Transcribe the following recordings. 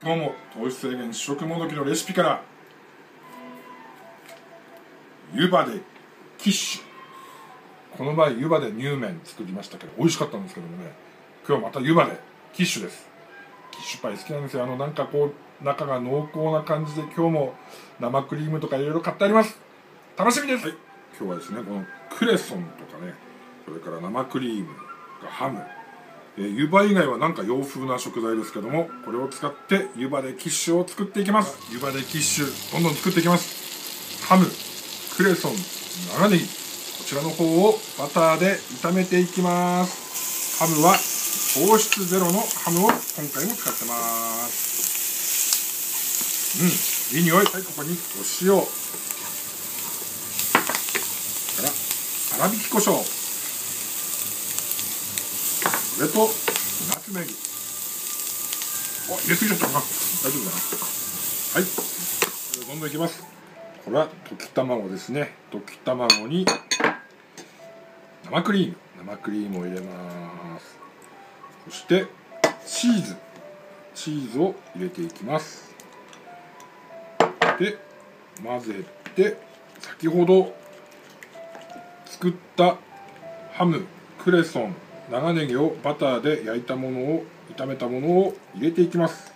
今日も糖質制限試食もどきのレシピから湯葉でキッシュ。この前湯葉で乳麺作りましたけど美味しかったんですけどもね今日はまた湯葉でキッシュです。キッシュパイ好きなんですよ。あのなんかこう中が濃厚な感じで今日も生クリームとかいろいろ買ってあります。楽しみです、はい、今日はですねこのクレソンとかねそれから生クリームハム。えー、湯葉以外はなんか洋風な食材ですけどもこれを使って湯葉でキッシュを作っていきます。湯葉でキッシュどんどん作っていきます。ハムクレソン長ネギこちらの方をバターで炒めていきます。ハムは糖質ゼロのハムを今回も使ってます。うんいい匂い。はいここにお塩。から粗挽き胡椒。それとナツメグあ入れすぎちゃったかな。大丈夫だな。はい。どんどんいきます。これは溶き卵ですね。溶き卵に生クリーム。生クリームを入れます。そしてチーズ。チーズを入れていきます。で混ぜて先ほど作ったハムクレソン長ネギをバターで焼いたものを炒めたものを入れていきます。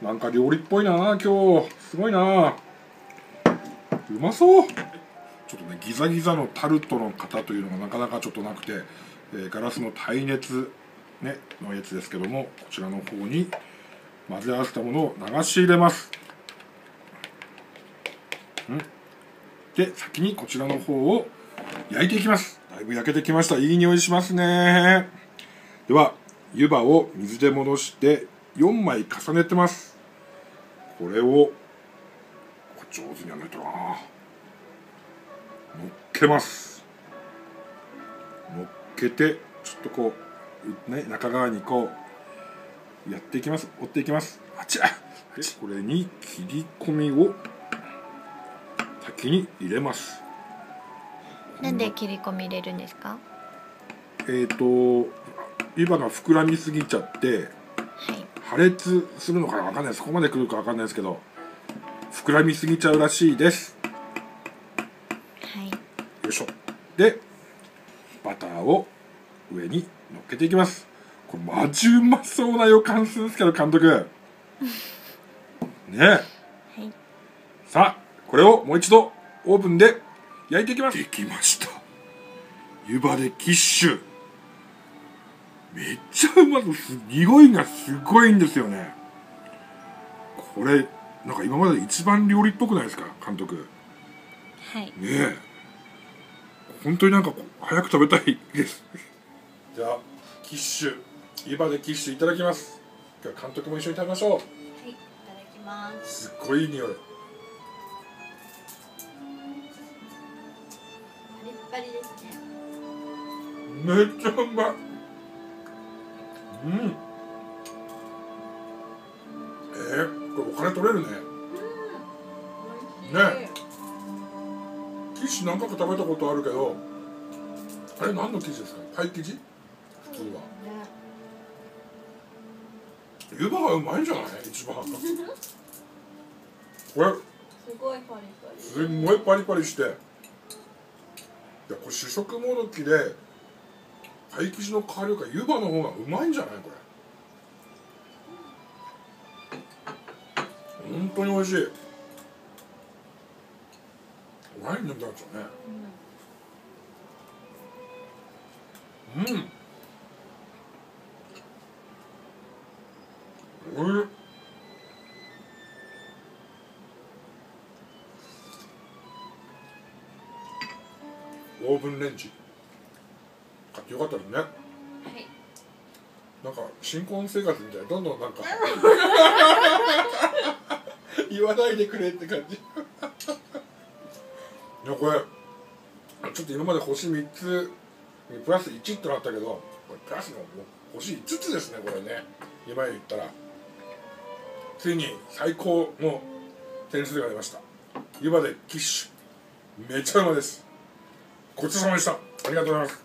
なんか料理っぽいな今日。すごいな。うまそう。ちょっとねギザギザのタルトの型というのがなかなかちょっとなくて、えー、ガラスの耐熱、ね、のやつですけどもこちらの方に混ぜ合わせたものを流し入れます。で先にこちらの方を焼いていきます。だいぶ焼けてきました。いい匂いしますね。では湯葉を水で戻して4枚重ねてます。これを上手にやらないとな。乗っけます。乗っけてちょっとこうね中側にこうやっていきます。折っていきます。あちゃこれに切り込みを先に入れます。なんで切り込み入れるんですか？えっ、ー、と湯葉が膨らみすぎちゃって、はい、破裂するのかな分かんないそこまでくるか分かんないですけど膨らみすぎちゃうらしいです。はい。よいしょ。でバターを上に乗っけていきます。これマジうまそうな予感するんですけど監督。ねはい、さあこれをもう一度オーブンで焼いていきます。できました。湯葉でキッシュ。めっちゃうまそう。匂いがすごいんですよね。これなんか今まで一番料理っぽくないですか？監督。はい。ねえ。本当になんか早く食べたいです。じゃあキッシュ。湯葉でキッシュいただきます。今日は監督も一緒に食べましょう。はいいただきます。すっごいいい匂いめっちゃうまい。うん。えー、これお金取れるね。ね。キッシュ何回か食べたことあるけどあれ何の生地ですか？パイ生地？普通は、湯葉がうまいんじゃない？一番。これ。すごいパリパリ。すんごいパリパリして。いやこれ主食もどきでパイ生地の代わりか湯葉の方がうまいんじゃないこれ。本当に美味しい。ワイン飲みたくなっちゃうね。うん。おいしい。オーブンレンジってよかったですね。はい。なんか新婚生活みたいなどんどんなんか 言わないでくれって感じ。いやこれちょっと今まで星3つにプラス1ってなったけどこれプラスの星5つですねこれね。今言ったら。ついに最高の点数が出ました。湯葉でキッシュ。めちゃうまです。ごちそうさまでした。ありがとうございます